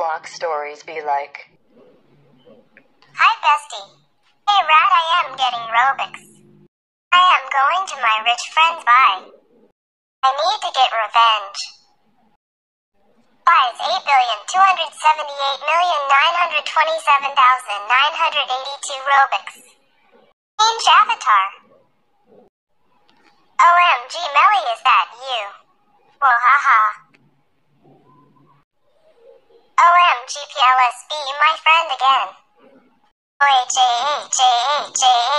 Roblox stories be like? Hi, bestie. Hey, Rat, I am getting Robux. I am going to my rich friend's buy. I need to get revenge. Buys 8,278,927,982 Robux. Change avatar. OMG, Melly, is that you? OMG, PLSB, my friend again. Bye.